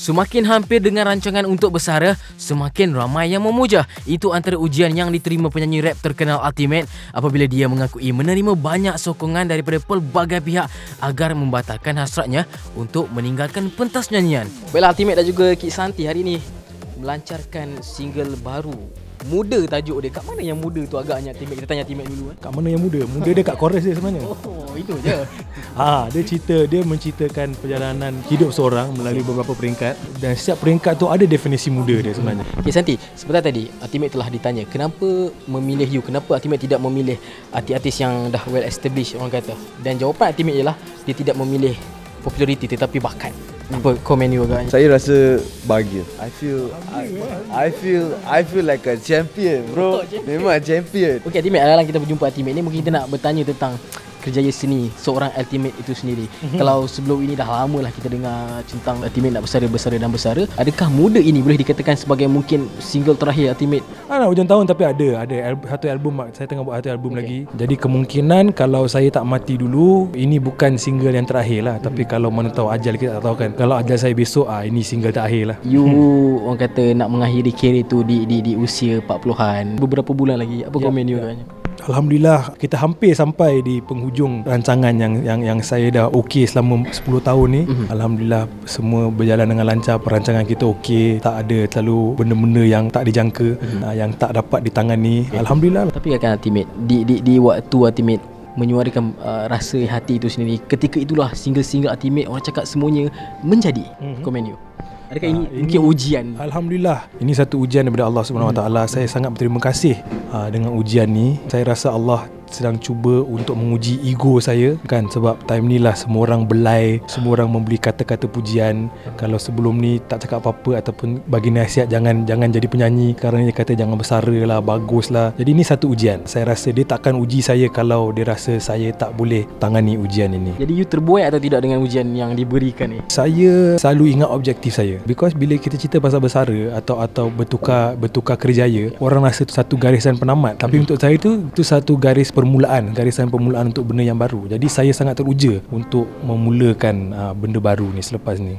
Semakin hampir dengan rancangan untuk bersara, semakin ramai yang memuja. Itu antara ujian yang diterima penyanyi rap terkenal Ultimate apabila dia mengakui menerima banyak sokongan daripada pelbagai pihak agar membatalkan hasratnya untuk meninggalkan pentas nyanyian. Baiklah Ultimate dan juga Kik Santi hari ini melancarkan single baru Muda tajuk dia. Kat mana yang muda tu agaknya Timik? Kita tanya Timik dulu kan. Kat mana yang muda? Muda dia kat chorus dia sebenarnya. Oh, itu je. ha, dia cerita dia menceritakan perjalanan hidup seorang melalui beberapa peringkat dan setiap peringkat tu ada definisi muda dia sebenarnya. Okay, Santi, sebentar tadi Ultimate telah ditanya kenapa memilih you? Kenapa Ultimate tidak memilih artis-artis yang dah well established orang kata? Dan jawapan Ultimate ialah dia tidak memilih populariti tetapi bakat. Komen you agaknya? Saya rasa bahagia. I feel I, I feel I feel like a champion, bro. Memang champion. Okey, Ultimate, alang kita berjumpa Ultimate ni mungkin kita nak bertanya tentang kerjaya seni seorang Ultimate itu sendiri. Mm-hmm. Kalau sebelum ini dah lama lah kita dengar tentang Ultimate nak bersara, bersara dan bersara. Adakah muda ini boleh dikatakan sebagai mungkin single terakhir Ultimate? Ah, hujung tahun tapi ada. Ada satu album, saya tengah buat satu album okay. lagi. Jadi kemungkinan kalau saya tak mati dulu, ini bukan single yang terakhir lah. Mm-hmm. Tapi kalau mana tahu ajal kita tak tahu kan. Kalau ajal saya besok, ah ini single terakhir lah. You orang kata nak mengakhiri career tu di, di, di usia 40-an. Beberapa bulan lagi. Apa ya, komen you ya. agaknya? Alhamdulillah kita hampir sampai di penghujung rancangan yang yang yang saya dah okey selama 10 tahun ni. Mm-hmm. Alhamdulillah semua berjalan dengan lancar, perancangan kita okey, tak ada terlalu benda-benda yang tak dijangka, mm-hmm. uh, yang tak dapat ditangani. Okay. Alhamdulillah. Tapi kan ultimate di di di waktu ultimate menyuarakan uh, rasa hati itu sendiri ketika itulah single-single ultimate orang cakap semuanya menjadi mm-hmm. komen you Adakah ini, uh, ini mungkin ujian? Alhamdulillah. Ini satu ujian daripada Allah Subhanahu Wa Taala. Saya sangat berterima kasih uh, dengan ujian ni. Saya rasa Allah sedang cuba untuk menguji ego saya kan? Sebab time ni lah semua orang belai semua orang membeli kata-kata pujian. Kalau sebelum ni tak cakap apa-apa ataupun bagi nasihat jangan jangan jadi penyanyi. Kerana dia kata jangan bersara lah bagus lah. Jadi ni satu ujian. Saya rasa dia takkan uji saya kalau dia rasa saya tak boleh tangani ujian ini. Jadi you terbuai atau tidak dengan ujian yang diberikan ni? Saya selalu ingat objektif saya. Because bila kita cerita pasal bersara atau atau bertukar bertukar kerjaya orang rasa tu satu garisan penamat. Tapi hmm. untuk saya tu tu satu garis permulaan garisan permulaan untuk benda yang baru. Jadi saya sangat teruja untuk memulakan uh, benda baru ni selepas ni